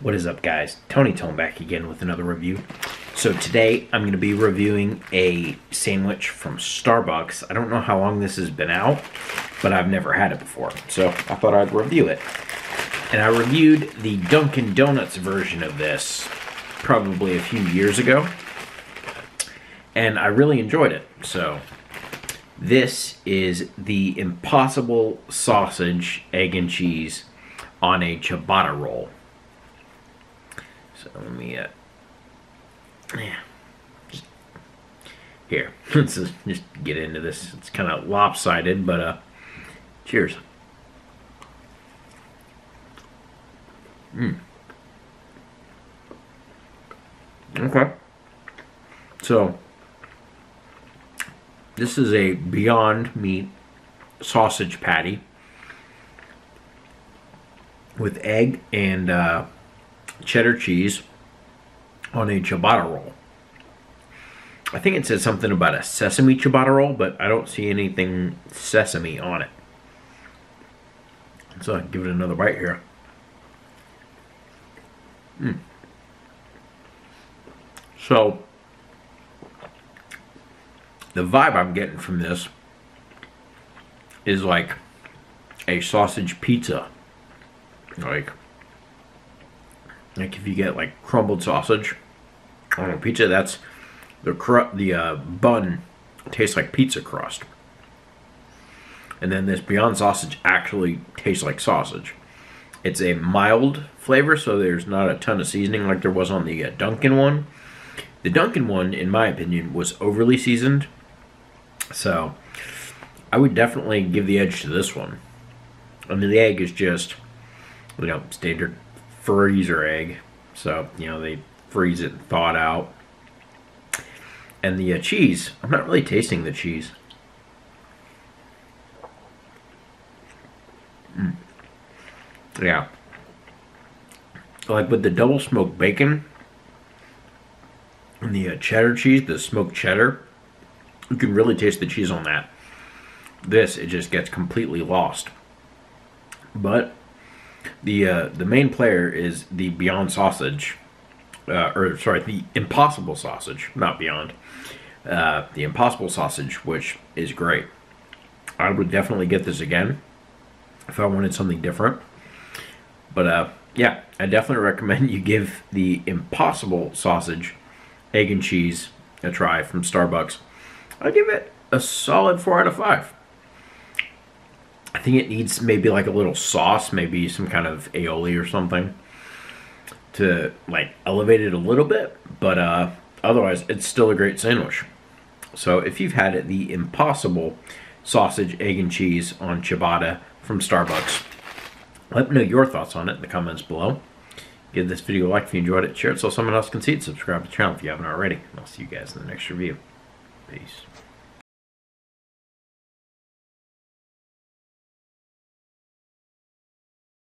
What is up, guys? Tony Tone back again with another review. So today I'm going to be reviewing a sandwich from Starbucks. I don't know how long this has been out, but I've never had it before. So I thought I'd review it. And I reviewed the Dunkin' Donuts version of this probably a few years ago. And I really enjoyed it. So this is the Impossible Sausage, Egg and Cheese on a ciabatta roll. So let me, uh, yeah, just, here, let's just get into this. It's kind of lopsided, but, uh, cheers. Mm. Okay. So, this is a Beyond Meat sausage patty with egg and uh, cheddar cheese on a ciabatta roll. I think it says something about a sesame ciabatta roll, but I don't see anything sesame on it. So I'll give it another bite here. Mm. So, the vibe I'm getting from this is like a sausage pizza. Like, like if you get like crumbled sausage on a pizza, that's the cru- the uh, bun tastes like pizza crust, and then this Beyond sausage actually tastes like sausage. It's a mild flavor, so there's not a ton of seasoning like there was on the uh, Dunkin' one. The Dunkin' one, in my opinion, was overly seasoned, so I would definitely give the edge to this one. I mean, the egg is just you know, standard freezer egg. So, you know, they freeze it and thaw it out. And the uh, cheese, I'm not really tasting the cheese. Mm. Yeah. Like with the double smoked bacon and the uh, cheddar cheese, the smoked cheddar, you can really taste the cheese on that. This, it just gets completely lost. But the uh, the main player is the Beyond Sausage, uh, or sorry, the Impossible Sausage, not Beyond. Uh, the Impossible Sausage, which is great. I would definitely get this again if I wanted something different. But uh, yeah, I definitely recommend you give the Impossible Sausage, egg and cheese a try from Starbucks. I give it a solid four out of five. Think it needs maybe like a little sauce, maybe some kind of aioli or something to like elevate it a little bit, but uh, otherwise it's still a great sandwich. So if you've had it, the Impossible sausage, egg, and cheese on ciabatta from Starbucks, let me know your thoughts on it in the comments below. Give this video a like if you enjoyed it, share it so someone else can see it, subscribe to the channel if you haven't already. I'll see you guys in the next review. Peace.